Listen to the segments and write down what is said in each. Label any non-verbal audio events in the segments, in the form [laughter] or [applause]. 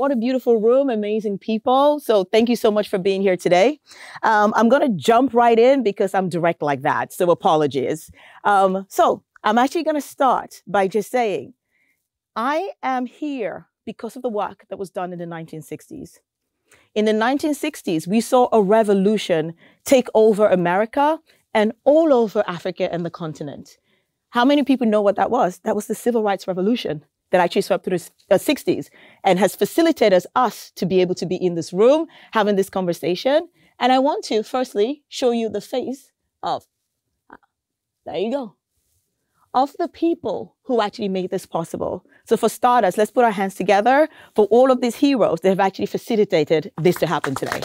What a beautiful room, amazing people. So thank you so much for being here today. Um, I'm going to jump right in because I'm direct like that. So apologies. Um, so I'm actually going to start by just saying I am here because of the work that was done in the 1960s. In the 1960s, we saw a revolution take over America and all over Africa and the continent. How many people know what that was? That was the Civil Rights Revolution that actually swept through the 60s uh, and has facilitated us to be able to be in this room having this conversation. And I want to firstly show you the face of, uh, there you go, of the people who actually made this possible. So for starters, let's put our hands together for all of these heroes that have actually facilitated this to happen today.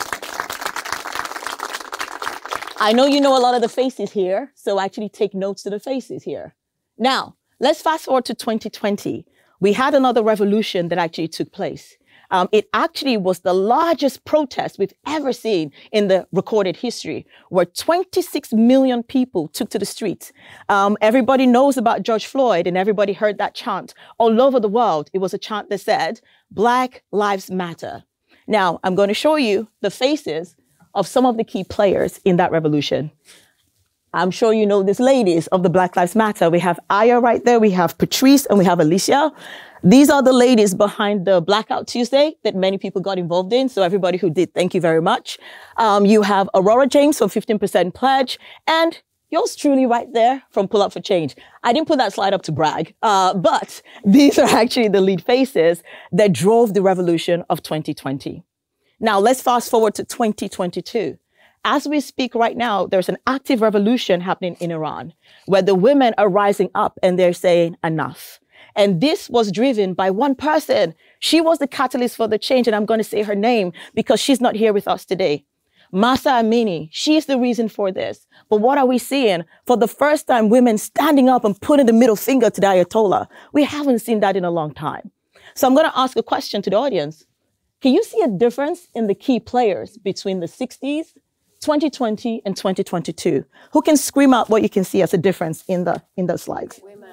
I know you know a lot of the faces here, so actually take notes to the faces here. Now, let's fast forward to 2020 we had another revolution that actually took place. Um, it actually was the largest protest we've ever seen in the recorded history, where 26 million people took to the streets. Um, everybody knows about George Floyd, and everybody heard that chant all over the world. It was a chant that said, Black Lives Matter. Now, I'm going to show you the faces of some of the key players in that revolution. I'm sure you know these ladies of the Black Lives Matter. We have Ayo right there, we have Patrisse, and we have Alicia. These are the ladies behind the Blackout Tuesday that many people got involved in. So everybody who did, thank you very much. Um, you have Aurora James from 15% Pledge, and yours truly right there from Pull Up for Change. I didn't put that slide up to brag, uh, but [laughs] these are actually the lead faces that drove the revolution of 2020. Now let's fast forward to 2022 as we speak right now, there's an active revolution happening in Iran where the women are rising up and they're saying enough. And this was driven by one person. She was the catalyst for the change. And I'm going to say her name because she's not here with us today. Mahsa Amini, she is the reason for this. But what are we seeing? For the first time, women standing up and putting the middle finger to the Ayatollah. We haven't seen that in a long time. So I'm going to ask a question to the audience. Can you see a difference in the key players between the 60s 2020 and 2022. Who can scream out what you can see as a difference in the in the slides? Women.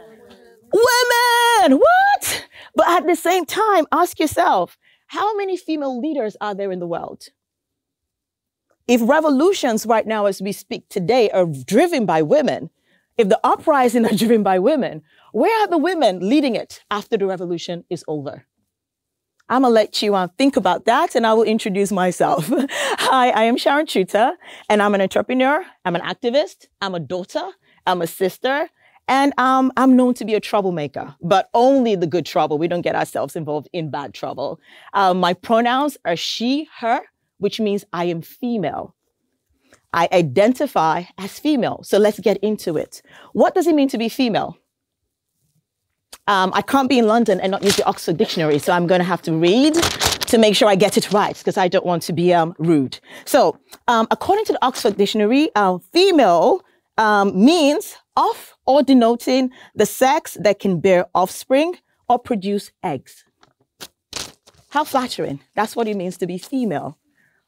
Women! What? But at the same time, ask yourself, how many female leaders are there in the world? If revolutions right now as we speak today are driven by women, if the uprising [laughs] are driven by women, where are the women leading it after the revolution is over? I'm gonna let you uh, think about that and I will introduce myself. [laughs] Hi, I am Sharon Chuter and I'm an entrepreneur, I'm an activist, I'm a daughter, I'm a sister, and um, I'm known to be a troublemaker, but only the good trouble. We don't get ourselves involved in bad trouble. Uh, my pronouns are she, her, which means I am female. I identify as female. So let's get into it. What does it mean to be female? Um, I can't be in London and not use the Oxford Dictionary, so I'm going to have to read to make sure I get it right because I don't want to be um, rude. So, um, according to the Oxford Dictionary, uh, female um, means of or denoting the sex that can bear offspring or produce eggs. How flattering! That's what it means to be female.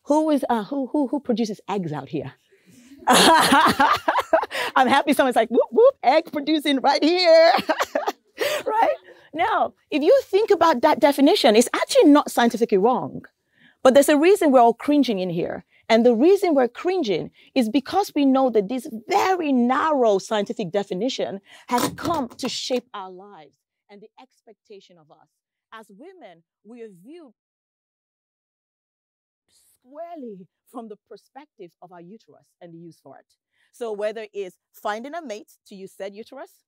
Who is uh, who who who produces eggs out here? [laughs] I'm happy someone's like whoop whoop egg producing right here. [laughs] [laughs] right? Now, if you think about that definition, it's actually not scientifically wrong. But there's a reason we're all cringing in here. And the reason we're cringing is because we know that this very narrow scientific definition has come to shape our lives and the expectation of us. As women, we are viewed squarely from the perspective of our uterus and the use for it. So whether it's finding a mate to use said uterus,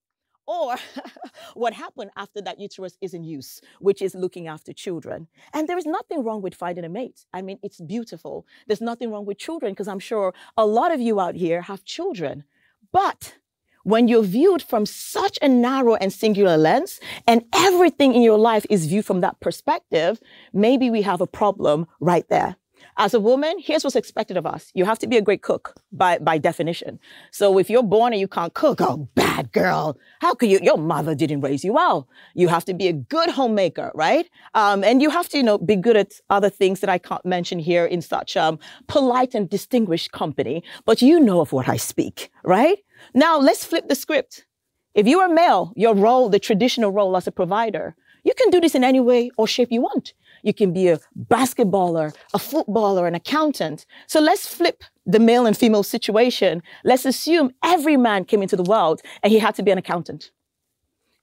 or [laughs] what happened after that uterus is in use, which is looking after children. And there is nothing wrong with finding a mate. I mean, it's beautiful. There's nothing wrong with children because I'm sure a lot of you out here have children. But when you're viewed from such a narrow and singular lens, and everything in your life is viewed from that perspective, maybe we have a problem right there. As a woman, here's what's expected of us. You have to be a great cook by, by definition. So if you're born and you can't cook, oh, bad girl. How could you? Your mother didn't raise you well. You have to be a good homemaker, right? Um, and you have to, you know, be good at other things that I can't mention here in such um, polite and distinguished company. But you know of what I speak, right? Now let's flip the script. If you are male, your role, the traditional role as a provider, you can do this in any way or shape you want. You can be a basketballer, a footballer, an accountant. So let's flip the male and female situation. Let's assume every man came into the world and he had to be an accountant.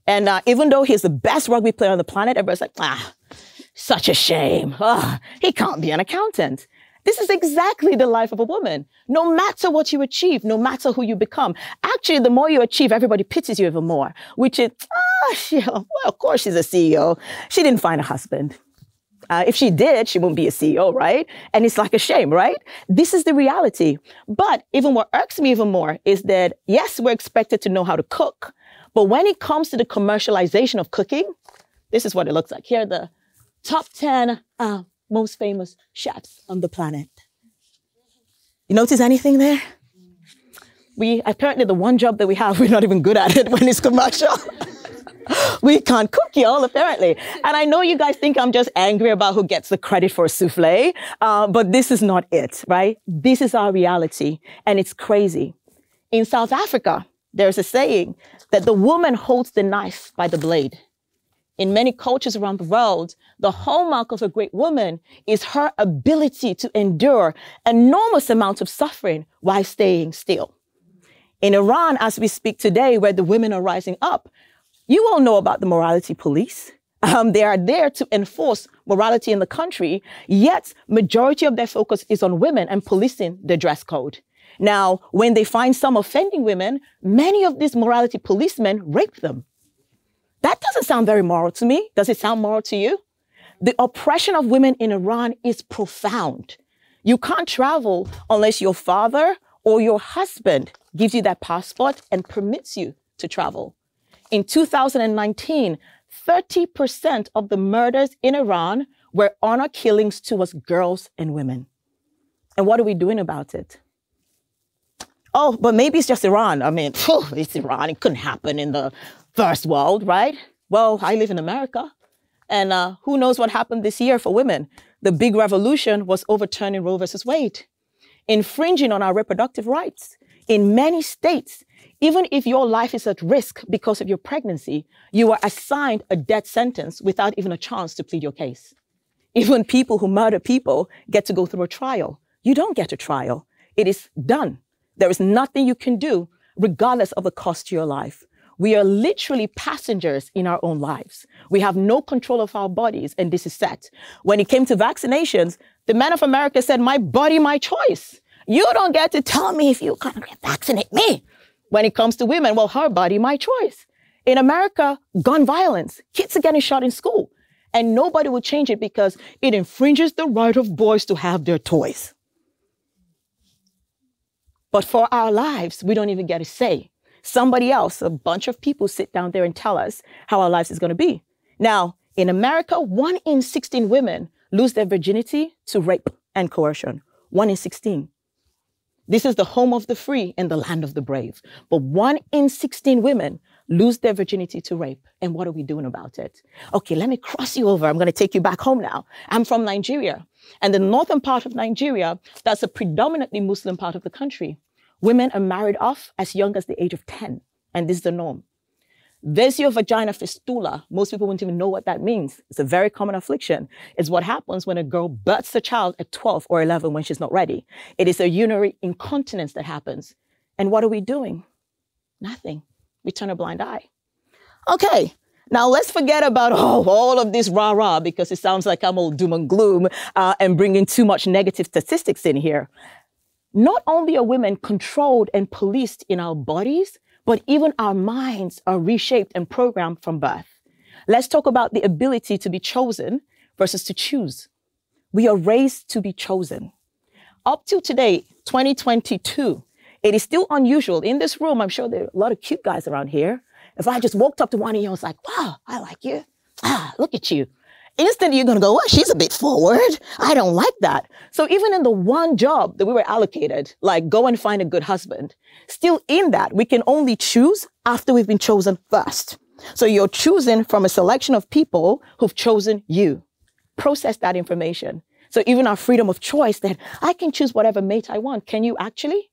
And uh, even though he's the best rugby player on the planet, everybody's like, ah, such a shame. Oh, he can't be an accountant. This is exactly the life of a woman. No matter what you achieve, no matter who you become. Actually, the more you achieve, everybody pities you even more, which is, ah, [laughs] she, well, of course she's a CEO. She didn't find a husband. Uh, if she did, she wouldn't be a CEO, right? And it's like a shame, right? This is the reality. But even what irks me even more is that, yes, we're expected to know how to cook. But when it comes to the commercialization of cooking, this is what it looks like. Here are the top 10 uh, most famous chefs on the planet. You notice anything there? We apparently the one job that we have, [laughs] we're not even good at it when it's commercial. [laughs] [laughs] we can't cook, y'all, apparently. And I know you guys think I'm just angry about who gets the credit for a souffle, uh, but this is not it, right? This is our reality, and it's crazy. In South Africa, there's a saying that the woman holds the knife by the blade in many cultures around the world, the hallmark of a great woman is her ability to endure enormous amounts of suffering while staying still. In Iran, as we speak today, where the women are rising up, you all know about the morality police. Um, they are there to enforce morality in the country, yet majority of their focus is on women and policing the dress code. Now, when they find some offending women, many of these morality policemen rape them. That doesn't sound very moral to me. Does it sound moral to you? The oppression of women in Iran is profound. You can't travel unless your father or your husband gives you that passport and permits you to travel. In 2019, 30% of the murders in Iran were honor killings towards girls and women. And what are we doing about it? Oh, but maybe it's just Iran. I mean, [laughs] phew, it's Iran. It couldn't happen in the first world, right? Well, I live in America. And uh, who knows what happened this year for women? The big revolution was overturning Roe versus Wade, infringing on our reproductive rights. In many states, even if your life is at risk because of your pregnancy, you are assigned a death sentence without even a chance to plead your case. Even people who murder people get to go through a trial. You don't get a trial. It is done. There is nothing you can do, regardless of the cost to your life. We are literally passengers in our own lives. We have no control of our bodies, and this is set. When it came to vaccinations, the men of America said, My body, my choice. You don't get to tell me if you can vaccinate me. When it comes to women, well, her body, my choice. In America, gun violence, kids are getting shot in school, and nobody will change it because it infringes the right of boys to have their toys. But for our lives, we don't even get a say somebody else, a bunch of people sit down there and tell us how our lives is going to be. Now, in America, one in 16 women lose their virginity to rape and coercion. One in 16. This is the home of the free and the land of the brave. But one in 16 women lose their virginity to rape. And what are we doing about it? Okay, let me cross you over. I'm going to take you back home now. I'm from Nigeria. And the northern part of Nigeria, that's a predominantly Muslim part of the country. Women are married off as young as the age of 10, and this is the norm. Vagina fistula, most people won't even know what that means. It's a very common affliction. It's what happens when a girl births a child at 12 or 11 when she's not ready. It is a urinary incontinence that happens. And what are we doing? Nothing. We turn a blind eye. Okay, now let's forget about [laughs] oh, all of this rah rah because it sounds like I'm all doom and gloom uh, and bringing too much negative statistics in here. Not only are women controlled and policed in our bodies, but even our minds are reshaped and programmed from birth. Let's talk about the ability to be chosen versus to choose. We are raised to be chosen. Up till today, 2022, it is still unusual. In this room, I'm sure there are a lot of cute guys around here. If I just walked up to one of you and was like, wow, I like you. Ah, look at you instantly you're going to go, well, she's a bit forward. I don't like that. So even in the one job that we were allocated, like go and find a good husband, still in that, we can only choose after we've been chosen first. So you're choosing from a selection of people who've chosen you. Process that information. So even our freedom of choice that I can choose whatever mate I want. Can you actually?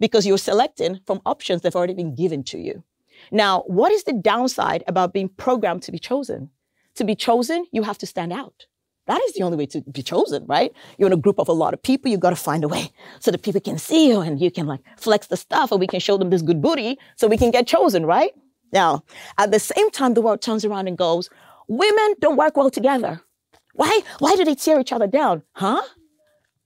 Because you're selecting from options that have already been given to you. Now, what is the downside about being programmed to be chosen? To be chosen, you have to stand out. That is the only way to be chosen, right? You're in a group of a lot of people. You got to find a way so that people can see you and you can like flex the stuff and we can show them this good booty so we can get chosen, right? Now, at the same time, the world turns around and goes, women don't work well together. Why? Why do they tear each other down? Huh?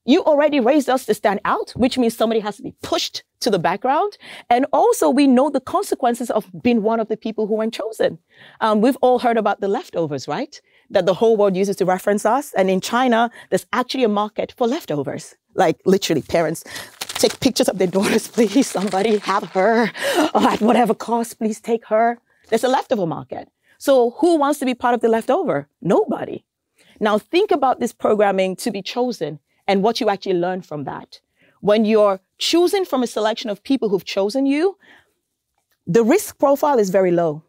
You already raised us to stand out, which means somebody has to be pushed to the background. And also, we know the consequences of being one of the people who weren't chosen. Um, we've all heard about the leftovers, right? That the whole world uses to reference us. And in China, there's actually a market for leftovers. Like literally, parents take pictures of their daughters, [laughs] please. Somebody have her oh, at whatever cost, please take her. There's a leftover market. So who wants to be part of the leftover? Nobody. Now think about this programming to be chosen and what you actually learn from that. When you're choosing from a selection of people who've chosen you, the risk profile is very low.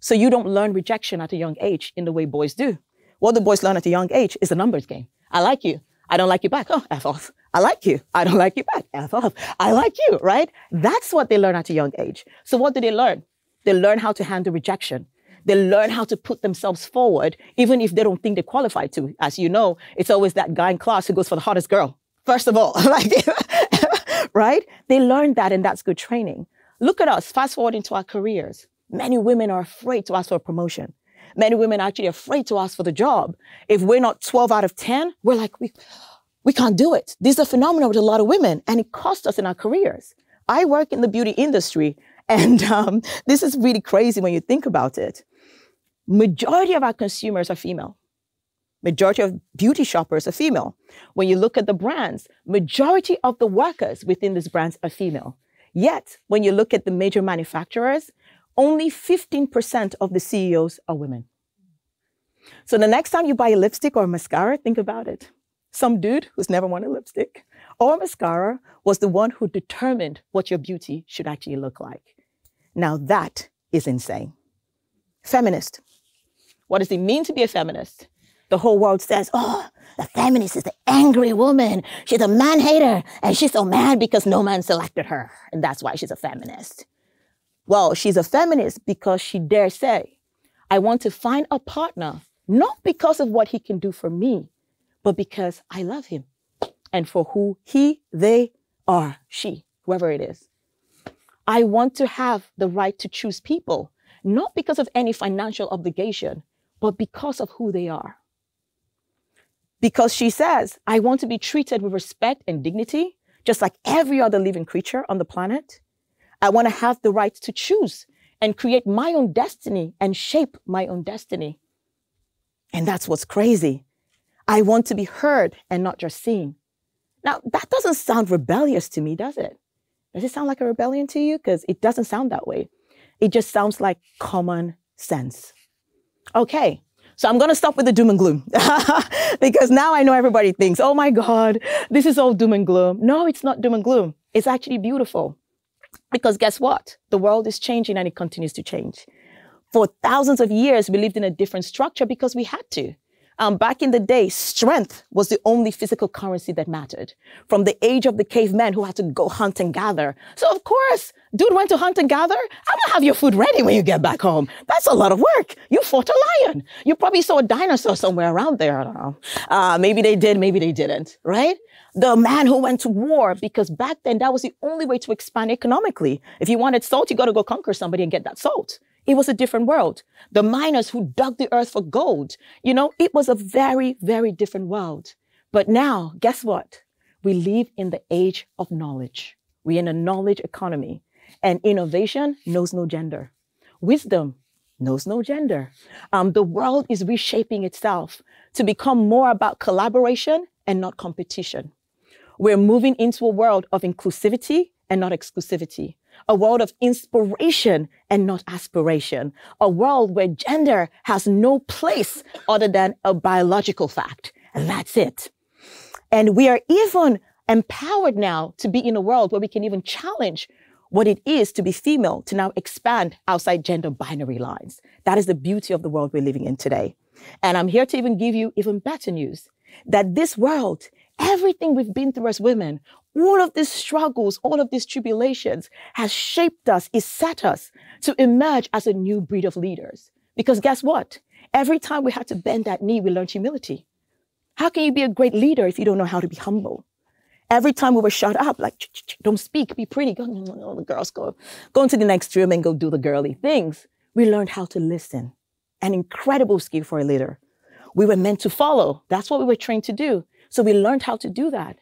So you don't learn rejection at a young age in the way boys do. What the boys learn at a young age is a numbers game. I like you. I don't like you back. Oh, F off. I like you. I don't like you back. F off. I like you, right? That's what they learn at a young age. So what do they learn? They learn how to handle rejection. They learn how to put themselves forward, even if they don't think they qualify to. As you know, it's always that guy in class who goes for the hottest girl. First of all, [laughs] [laughs] right? They learn that and that's good training. Look at us, fast forward into our careers. Many women are afraid to ask for a promotion. Many women are actually afraid to ask for the job. If we're not 12 out of 10, we're like, we, we can't do it. This is a phenomenon with a lot of women and it costs us in our careers. I work in the beauty industry and [laughs] um, this is really crazy when you think about it. Majority of our consumers are female. Majority of beauty shoppers are female. When you look at the brands, majority of the workers within these brands are female. Yet, when you look at the major manufacturers, only 15% of the CEOs are women. So the next time you buy a lipstick or a mascara, think about it. Some dude who's never worn a lipstick or mascara was the one who determined what your beauty should actually look like. Now that is insane. Feminist. What does it mean to be a feminist? The whole world says, oh, the feminist is the angry woman. She's a man hater and she's so mad because no man selected her. And that's why she's a feminist. Well, she's a feminist because she dare say, I want to find a partner, not because of what he can do for me, but because I love him and for who he, they are, she, whoever it is. I want to have the right to choose people, not because of any financial obligation, but because of who they are. Because she says, I want to be treated with respect and dignity, just like every other living creature on the planet. I want to have the right to choose and create my own destiny and shape my own destiny. And that's what's crazy. I want to be heard and not just seen. Now, that doesn't sound rebellious to me, does it? Does it sound like a rebellion to you? Because it doesn't sound that way. It just sounds like common sense. Okay, so I'm going to stop with the doom and gloom [laughs] because now I know everybody thinks, oh my God, this is all doom and gloom. No, it's not doom and gloom. It's actually beautiful. Because guess what? The world is changing and it continues to change. For thousands of years, we lived in a different structure because we had to. Um, back in the day, strength was the only physical currency that mattered. From the age of the cavemen who had to go hunt and gather. So of course, dude went to hunt and gather. I'm gonna have your food ready when you get back home. That's a lot of work. You fought a lion. You probably saw a dinosaur somewhere around there. I don't know. Uh, maybe they did, maybe they didn't, right? The man who went to war, because back then that was the only way to expand economically. If you wanted salt, you got to go conquer somebody and get that salt. It was a different world. The miners who dug the earth for gold, you know, it was a very, very different world. But now, guess what? We live in the age of knowledge. We're in a knowledge economy, and innovation knows no gender. Wisdom knows no gender. Um, the world is reshaping itself to become more about collaboration and not competition. We're moving into a world of inclusivity and not exclusivity a world of inspiration and not aspiration, a world where gender has no place other than a biological fact. And that's it. And we are even empowered now to be in a world where we can even challenge what it is to be female to now expand outside gender binary lines. That is the beauty of the world we're living in today. And I'm here to even give you even better news that this world, everything we've been through as women, all of these struggles, all of these tribulations has shaped us, it set us to emerge as a new breed of leaders. Because guess what? Every time we had to bend that knee, we learned humility. How can you be a great leader if you don't know how to be humble? Every time we were shut up, like, don't speak, be pretty. Go, no, the girls go, go into the next room and go do the girly things. We learned how to listen. An incredible skill for a leader. We were meant to follow. That's what we were trained to do. So we learned how to do that.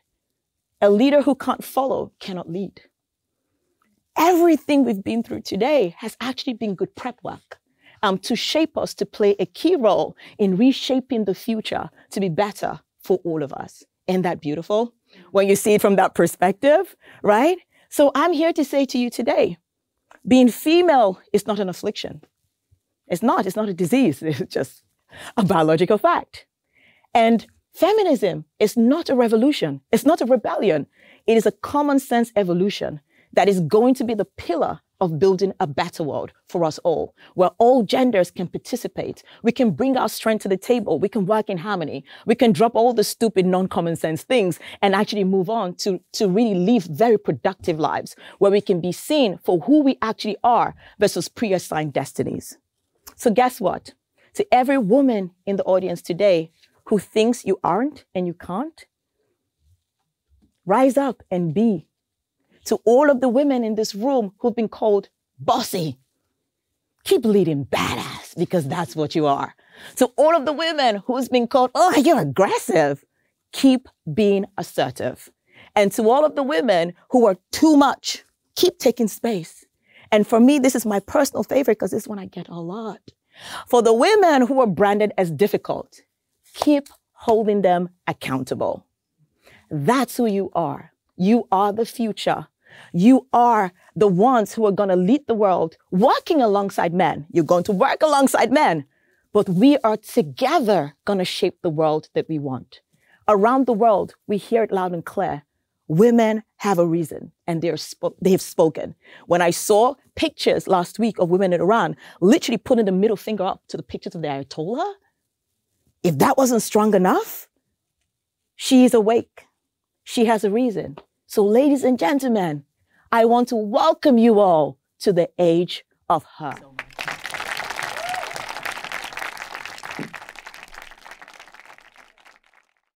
A leader who can't follow cannot lead. Everything we've been through today has actually been good prep work um, to shape us to play a key role in reshaping the future to be better for all of us. Isn't that beautiful? When you see it from that perspective, right? So I'm here to say to you today, being female is not an affliction. It's not, it's not a disease. [laughs] It's just a biological fact. And feminism is not a revolution. It's not a rebellion. It is a common sense evolution that is going to be the pillar of building a better world for us all, where all genders can participate. We can bring our strength to the table. We can work in harmony. We can drop all the stupid, non-common sense things and actually move on to, to really live very productive lives where we can be seen for who we actually are versus pre-assigned destinies. So guess what? To every woman in the audience today who thinks you aren't and you can't, rise up and be to all of the women in this room who've been called bossy. Keep leading badass because that's what you are. To all of the women who's been called, oh, you're aggressive. Keep being assertive. And to all of the women who are too much, keep taking space. And for me, this is my personal favorite because this one I get a lot. For the women who are branded as difficult, keep holding them accountable. That's who you are. You are the future. You are the ones who are going to lead the world working alongside men. You're going to work alongside men, but we are together going to shape the world that we want. Around the world, we hear it loud and clear. Women have a reason and they're sp- they have spoken. When I saw pictures last week of women in Iran literally putting the middle finger up to the pictures of the Ayatollah, if that wasn't strong enough, she is awake. She has a reason. So, ladies and gentlemen, I want to welcome you all to the age of her.